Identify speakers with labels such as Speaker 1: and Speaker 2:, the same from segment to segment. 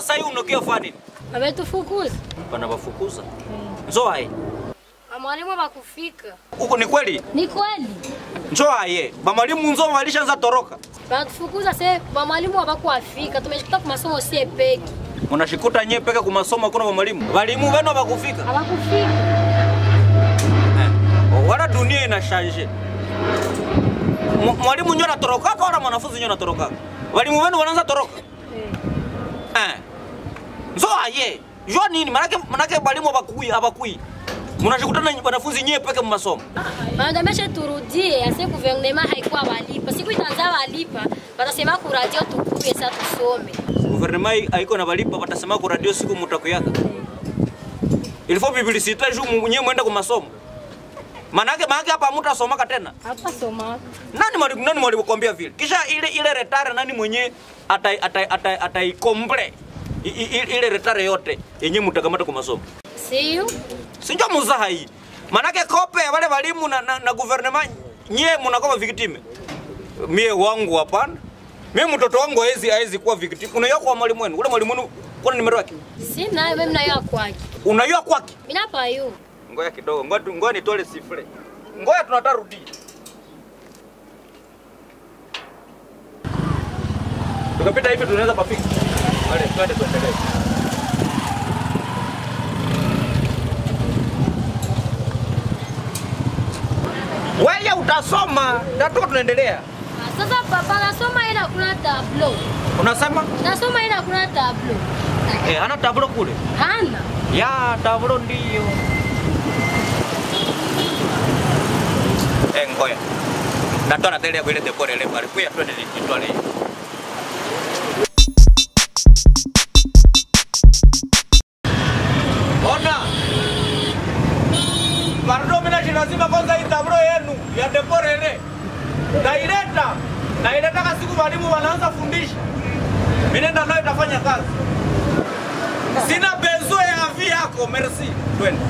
Speaker 1: sasa hivi unakia fani
Speaker 2: Wametufukuza.
Speaker 1: wanawafukuza njoo hai
Speaker 2: Mwalimu bakufika.
Speaker 1: huko ni kweli
Speaker 2: Ni kweli.
Speaker 1: njoo hai bamalimu nzo walishaanza toroka
Speaker 2: Banatufukuza se mwalimu habakuafika. Tumeshikuta kwa masomo sie peki.
Speaker 1: unashikuta nyewe peke kwa masomo hakuna mwalimu. walimu wenu bakufika
Speaker 2: Habakufika.
Speaker 1: eh. wala dunia ina mwalimu nyo anatorokaka wala mwanafunzi nyo anatorokaka walimu wenu wanaanza toroka eh. nzo aye jua nini manake manake walimu abakui abakui mnashikutana wanafunzi nyewe peke mmasomo.
Speaker 2: Wanadamesha turudie, ase gouvernement haikuwa walipa. Siku itaanza walipa, watasema ku radio tukuye sasa tusome.
Speaker 1: Gouvernement haiko na walipa, watasema ku radio siku mtakuyaka. ilifo publicite juu nye mwenda kwa masomo manake manake hapa mutasomaka tena?
Speaker 2: Hapa somaka.
Speaker 1: nani mwalimu nani mwalikwambia vile? Kisha ile ile retare nani mwenye atai atai atai ataikomble I- i- ile retare yote yenye mtakamata kwa masomo.
Speaker 2: Siyo?
Speaker 1: sinjo muzaha hii. Manake kope wale walimu na, na, na guvernema nyie mnakoma victime. Mie wangu hapana. Mie mtoto wangu haezi haezi kuwa victime. Unaiwa kwa mwalimu wenu? Ule mwalimu wenu kuna nimero yake
Speaker 2: Sina mimi mnayo kwake.
Speaker 1: unaiwa kwake?
Speaker 2: Mimi hapa yu.
Speaker 1: Ngoja kidogo ngoja nitole sifle ngoja tunataka rudi. tukapita hivi tunaweza pafika wale twende tuendelee wewe utasoma ndio tunaendelea
Speaker 2: Sasa papa nasoma ila kuna tablo.
Speaker 1: unasema
Speaker 2: Nasoma ila kuna tablo.
Speaker 1: eh hana tablo kule
Speaker 2: Hana.
Speaker 1: ya tablo ndio eh ngoja natoa tele vile dekore ile pale. Kuya twende nitwale ona Bardo mimi lazima kwanza hii tablo yenu ya dekore ile naileta. Naileta kwa siku walimu wanaanza fundisha. Mimi nenda nayo itafanya kazi. Sina benzo ya avi yako, merci. Twende.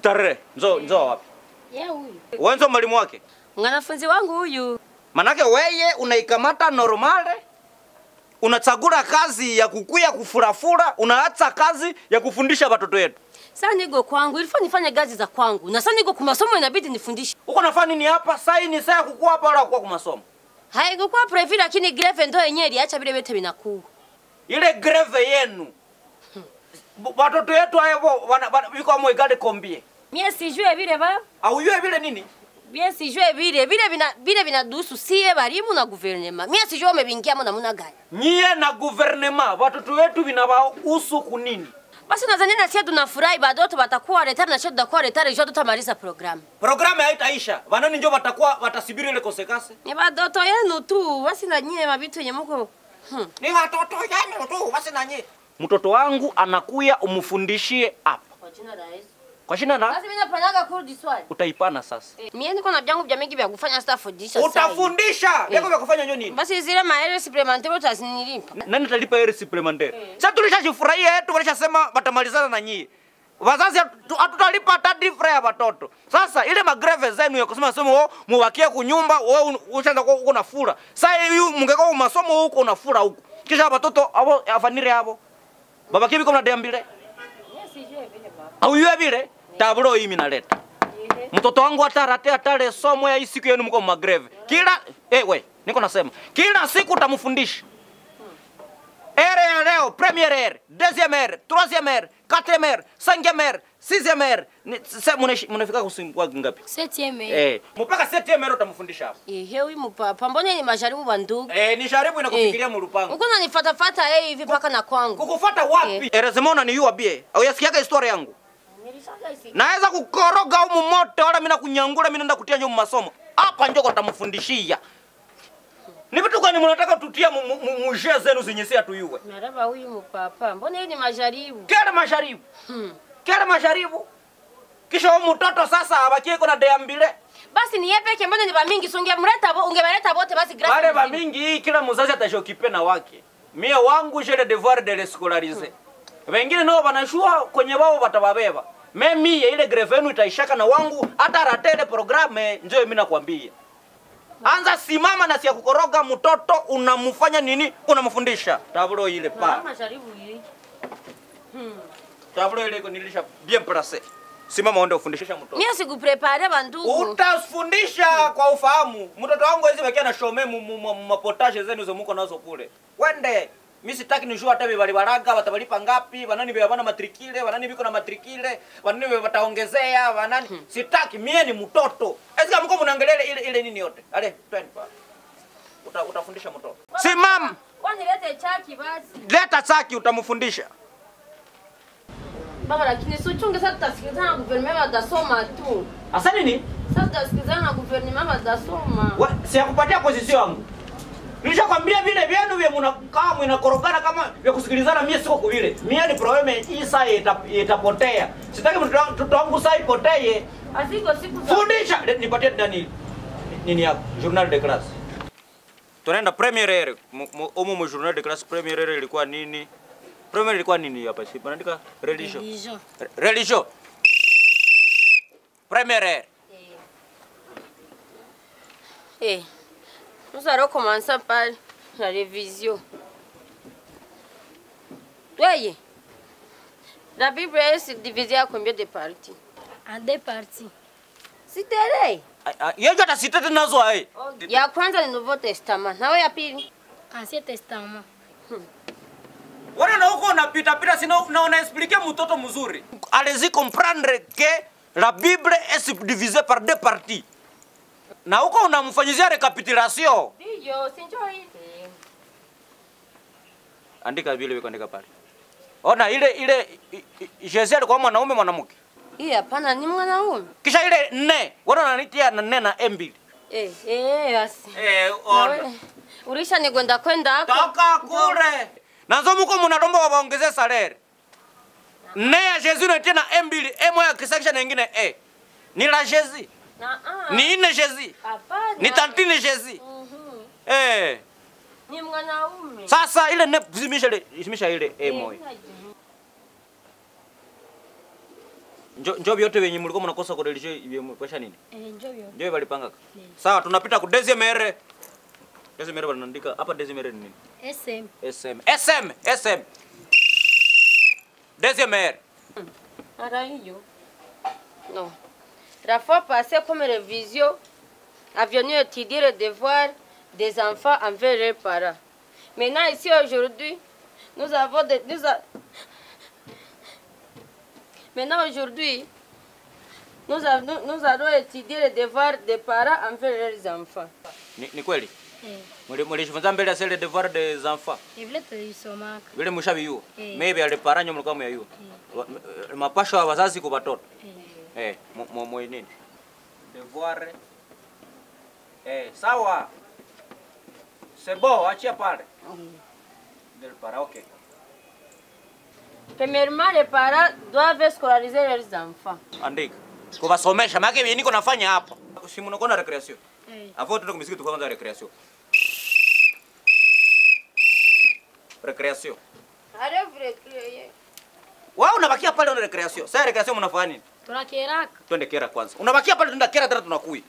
Speaker 1: Sitare. Nzo nzo wapi?
Speaker 2: Yeye huyu.
Speaker 1: Wewe nzo mwalimu wake.
Speaker 3: Mwanafunzi wangu huyu.
Speaker 1: Manake weye unaikamata normale unachagula kazi ya kukuya kufurafura, unaacha kazi ya kufundisha watoto wetu.
Speaker 3: Sasa niko kwangu, ilifaa nifanye kazi za kwangu. Na sasa niko kwa masomo inabidi nifundishe.
Speaker 1: Uko nafanya nini hapa? Sasa ni saa ya kukua hapa wala kwa masomo.
Speaker 3: Haikuwa private lakini greve ndio yenyewe iliacha vile vyote vinakuwa.
Speaker 1: Ile greve yenu. Watoto wetu hao yuko amo igale kombie.
Speaker 3: Mie sijue vile baba.
Speaker 1: Au yeye vile nini?
Speaker 3: Mie sijue vile vile vina vile vinadusu sie balimu na guvernema. Mie sijue umevingia mo namna gani.
Speaker 1: Nyie na guvernema watoto wetu vinawahusu kunini?
Speaker 3: Basi nadhani na sisi tunafurahi bado watu watakuwa retard na sisi tutakuwa retard jua tutamaliza programu.
Speaker 1: Programu haitaisha. Wanani ndio watakuwa watasubiri ile kosekase.
Speaker 3: Ni badoto yenu tu, basi na nyie mabitu yenye mko. Hmm.
Speaker 1: Ni watoto yenu tu basi na nyie. Mtoto wangu anakuya umfundishie hapa.
Speaker 3: Kwa jina la Yesu.
Speaker 1: Kwa
Speaker 3: jina la kurudi swali.
Speaker 1: utaipana sasa.
Speaker 3: Mimi niko na vyangu vya mingi vya kufanya sitafundisha sasa.
Speaker 1: Utafundisha. Vyako vya kufanya nyo nini?
Speaker 3: Basi zile maere supplementaire utazinilipa.
Speaker 1: Nani atalipa ile supplementaire? Sasa tulishajifurahia yetu walishasema watamalizana na nyie. Wazazi hatutalipa hata difra ya watoto. Sasa ile magreve zenu ya kusema somo wao muwakie kunyumba wewe ushaanza kuwa uko nafura. Sasa hiyo mungekuwa masomo huko unafura huko. Kisha watoto hapo afanire abo. Baba kibi kuna diambile. Au yeye vile tablo hii minaleta. Mtoto wangu atarate atare somo ya siku yenu mko magreve. Kila eh we, niko nasema. Kila siku utamfundisha. Ere ya leo, premier heure, deuxième heure, troisième heure, quatrième heure, cinquième heure, CCMR ni sasa mnafika kusimbwa ngapi?
Speaker 2: Septieme.
Speaker 1: Eh, mpaka CCMR utamfundisha hapo.
Speaker 3: Eh, hewi mpapa, mbona ni majaribu bandugu?
Speaker 1: Eh, ni sharibu inakufikiria mu lupango.
Speaker 3: Uko unanifatafata yeye hivi mpaka na kwangu.
Speaker 1: Kukufuata wapi? Erezema unaniua bie. Au yasikiaga historia yangu? Naweza kukoroga au mumote wala mimi nakunyangula mimi naenda kutia nyo masomo. Hapa njoko tamfundishia. Ni vitu gani mnataka tutia mu- mu- mu- mujia zenu zinyesia tuyue?
Speaker 3: Naraba huyu mpapa, mbona hii ni majaribu?
Speaker 1: Kile majaribu.
Speaker 3: Hmm.
Speaker 1: Kele masharibu. Kisha mtoto sasa abakie kuna deambile.
Speaker 3: Basi ni yeye peke mbona ni bamingi songe so ungemleta bo ungebaleta bote basi grace.
Speaker 1: Wale bamingi hii kila mzazi atashokipe na wake. Mie wangu je le devoir de les scolariser. hmm. Wengine nao wanashua kwenye wao watababeba. Mimi mie ile greve yenu itaishaka na wangu hata ratele programme njoo mimi nakwambia. Anza simama na siya kukoroga mtoto unamfanya nini? Unamfundisha. tabulo ile
Speaker 3: Na
Speaker 1: pa.
Speaker 3: majaribu hii. Hmm.
Speaker 1: Tablo ile iko nilisha bien placé. Simama uende ufundishe mtoto.
Speaker 3: Mimi sikuprepare bandugu.
Speaker 1: Utafundisha kwa ufahamu. Mtoto wangu hizi wakia na shome mapotashe zenu zo muko nazo kule. Wende. Mimi sitaki nijua hata bali baraga watabalipa ngapi, wanani bia bana matrikile, wanani biko na matrikile, wanani bia wataongezea, wanani. Sitaki mie ni mtoto. Ezika mko mnaangalia ile ile nini yote. Ale, twende pa. Uta, utafundisha mtoto. Simam,
Speaker 3: Kwani lete chaki basi.
Speaker 1: leta chaki utamfundisha.
Speaker 3: Baba lakini si uchunge sasa tutasikilizana na government watasoma tu.
Speaker 1: Asa nini?
Speaker 3: Sasa tutasikilizana na government watasoma.
Speaker 1: Wa, si yakupatia position yangu. Nilishakwambia vile vyenu vya mnakaa mnakorogana kama vya kusikilizana, mie siko kuvile. Mie ni probleme hii saa ita- itapotea. Sitaki mtoto wangu- mtoto wangu saa ipotee.
Speaker 3: Asiko siku za
Speaker 1: Fundisha, nipatie nani nini yako? Journal de classe. Tunaenda premiere mu- mu- umu mu journal de classe premiere ilikuwa nini? Premiere ilikuwa nini hapa? Si unaandika religion.
Speaker 2: Religion.
Speaker 1: Re- Religion. Premiere.
Speaker 3: Eh. Nous allons commencer par la révision. Voyez. La Bible est divisée à combien de parties
Speaker 2: En deux parties.
Speaker 3: Sitere.
Speaker 1: Yejo atasitete nazo hai.
Speaker 3: Ya kwanza ni Nouveau Testament. Na wewe ya pili?
Speaker 2: Ancien Testament.
Speaker 1: Wana na huko unapita pita sina na unaexpliquer mtoto mzuri. Allez-y comprendre que la Bible est divisée par deux parties. Na huko unamfanyizia recapitulation.
Speaker 3: Ndio, si njoo hivi.
Speaker 1: Andika vile wiko andika pale. Ona ile ile Yesu alikuwa mwanaume mwanamke.
Speaker 3: Hii hapana ni mwanaume.
Speaker 1: Kisha ile nne, wana wananitia na nne na mbili.
Speaker 3: Eh, eh, basi.
Speaker 1: Eh,
Speaker 3: Na
Speaker 1: ona.
Speaker 3: wewe ulisha ni kwenda kwenda hapo.
Speaker 1: Toka kule. Na muko munalomba mnatomba salere ne ya jezi inatia na mbili, e moja kisakisha na ingine e. Ni la
Speaker 3: jezi ah.
Speaker 1: Ni ine
Speaker 3: jezi
Speaker 1: Ni tantine jezi
Speaker 3: Mhm.
Speaker 1: Eh.
Speaker 3: Ni mwanaume.
Speaker 1: Sasa ile ne zimisha ile zimisha ile e moja. Njo njo vyote wenye mlikuwa mnakosa kwa hivi mkosha nini?
Speaker 2: Eh, njo vyote.
Speaker 1: Ndio walipanga. Sawa tunapita ku deuxième ere. Deuxième ere wanaandika hapa deuxième ere ni nini?
Speaker 2: SM.
Speaker 1: SM. SM. SM. Deuxième ere.
Speaker 3: Ara hiyo. Non. La fois passée, comme révision, avions-nous étudié le devoir des enfants envers leurs parents. Maintenant, ici, aujourd'hui, nous avons des... Nous a- Maintenant, aujourd'hui, nous, a- nous, nous allons étudier le devoir des parents envers leurs enfants.
Speaker 1: Ni, ni kweli?
Speaker 2: Eh.
Speaker 1: Muli mulijifunza mbele ya sele devoir des enfants.
Speaker 2: Vile tulisomaka.
Speaker 1: Vile mshabiyu.
Speaker 2: Eh.
Speaker 1: Maybe aliparanyo mlikuwa myayu. Mapasho ya wazazi kwa watoto.
Speaker 2: Eh.
Speaker 1: Eh, nini? Devoir. Eh, sawa. Sebo, bon, achia pale. Del para, okay.
Speaker 3: Premièrement, les parents doivent scolariser leurs enfants.
Speaker 1: Andika. Kuwasomesha, maana niko nafanya hapa. Si mnakuwa na recreation.
Speaker 2: Eh.
Speaker 1: Avant tuende kumisikia tukao kwanza recreation. Recreation.
Speaker 3: Vous récréer.
Speaker 1: Wao unabakia pale una recreation. Sasa recreation mnafanya nini?
Speaker 2: Tunakeraka.
Speaker 1: Twende kera kwanza. Unabakia pale tunaenda kera tena tunakui.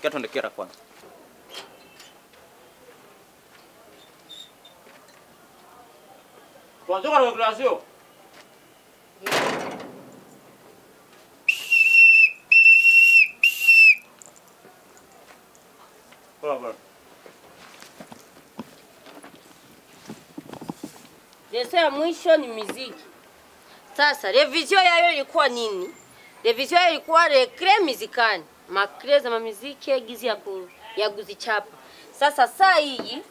Speaker 1: Kia twende kera kwanza. Tuanze kwa recreation. Baba.
Speaker 3: Leso ya mwisho ni miziki Sasa revision yayo ilikuwa nini? Revision yayo ilikuwa recre mizikani, makre za mamiziki gizi ya, ku, ya kuzichapa. Sasa saa hii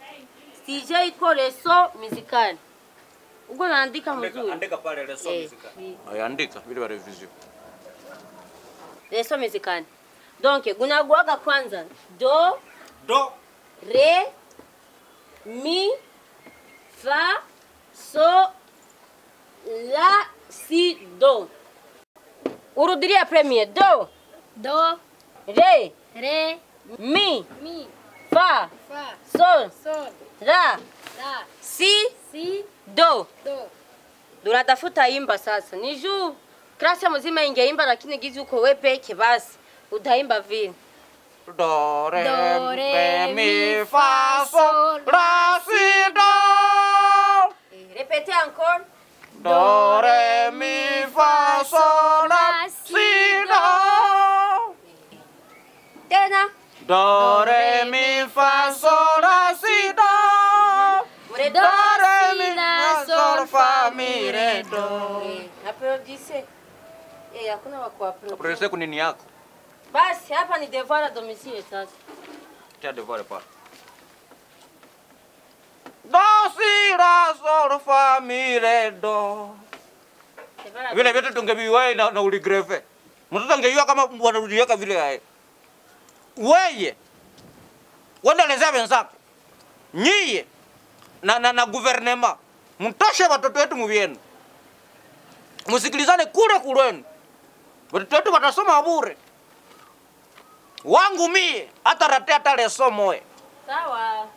Speaker 3: CJ iko leso mizikani uko naandika mzuri
Speaker 1: Andika pale leso
Speaker 3: Eh,
Speaker 1: muzika.
Speaker 3: vi-
Speaker 1: andika vile vya revision.
Speaker 3: leso mizikani. Donc gunaguaga kwanza do
Speaker 1: Do
Speaker 3: re mi fa so la si do urudilia premier do
Speaker 2: Do,
Speaker 3: re
Speaker 2: re,
Speaker 3: mi
Speaker 2: mi,
Speaker 3: fa
Speaker 2: fa,
Speaker 3: sol
Speaker 2: sol,
Speaker 3: la
Speaker 2: la,
Speaker 3: si
Speaker 2: si,
Speaker 3: do
Speaker 2: do.
Speaker 3: tunatafuta imba sasa ni juu klasi mzima ingeimba lakini gizi uko we peke basi utaimba vile
Speaker 1: Do, re,
Speaker 2: Do,
Speaker 1: re, mi, fa, sol, la,
Speaker 3: Répétez encore
Speaker 1: Do, re, mi, fa, sol, la, si, do.
Speaker 3: tena
Speaker 1: Do, re, mi, fa, sol, la, si, do. Do, re, mi, fa, sol, fa, mi, re, do.
Speaker 3: Eh, applaudissez. Eh, hakuna wa kuapplaudi.
Speaker 1: Aprese kunini yako.
Speaker 3: Basi hapa ni devoir à domicile sasa.
Speaker 1: Tia devoir pale. Do, si, la, sol, fa, mi, re, do. Vile vyote tungeviwai na, na uligrefe. Mtoto angejua kama wanarudiweka vile yae. Weye wendelezea wenzako. Nyiye na, na, na guvernema mtoshe watoto wetu muvyenu musikilizane kule kulwenu. Watoto wetu watasoma bure. Wangu mie hata rate hata lesomoe.
Speaker 3: Sawa.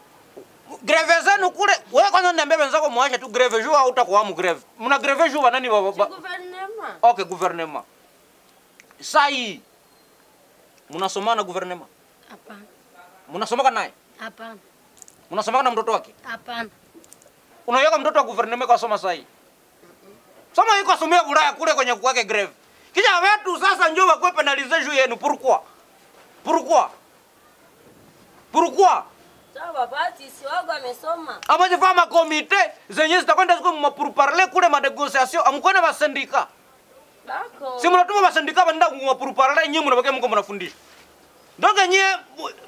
Speaker 1: Greve zenu kule wewe kwanza niambia wenzako muache tu greve juu au utakuwa mu greve mna greve juu
Speaker 3: nani
Speaker 1: baba?
Speaker 3: Gouvernement.
Speaker 1: Okay, gouvernement. Sai Mnasoma na gouvernement?
Speaker 2: Hapana,
Speaker 1: Mnasomaka naye?
Speaker 2: hapana,
Speaker 1: Mnasomaka na mtoto wake?
Speaker 2: hapana.
Speaker 1: Unaweka mtoto wa gouvernement kwa soma sai? Soma yuko somea Ulaya kule kwenye kwake greve. Kisha wetu sasa njoo wakwe penalize juu yenu pourquoi? Pourquoi? Pourquoi?
Speaker 3: Sawa
Speaker 1: makomite zenye zitakwenda ziko mapurparle kule ma amukone.
Speaker 3: Bako.
Speaker 1: Si munatuma basindika vanenda mapurparle nyie munavake mko munafundisha Donc nyie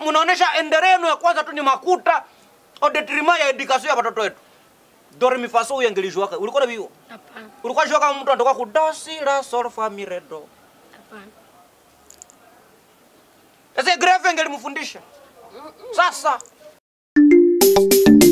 Speaker 1: mnaonesha endeleo ya kwanza tu ni makuta odetrima ya edikasio ya watoto wetu. Dore mifaso uyengelishwa wake. Ulikuwa na biyo?
Speaker 2: Hapana,
Speaker 1: Ulikuwa jua kama mtu anatoka kudosi la sol fa mi re do.
Speaker 2: hapana.
Speaker 1: mm grave ingelimfundisha. Sasa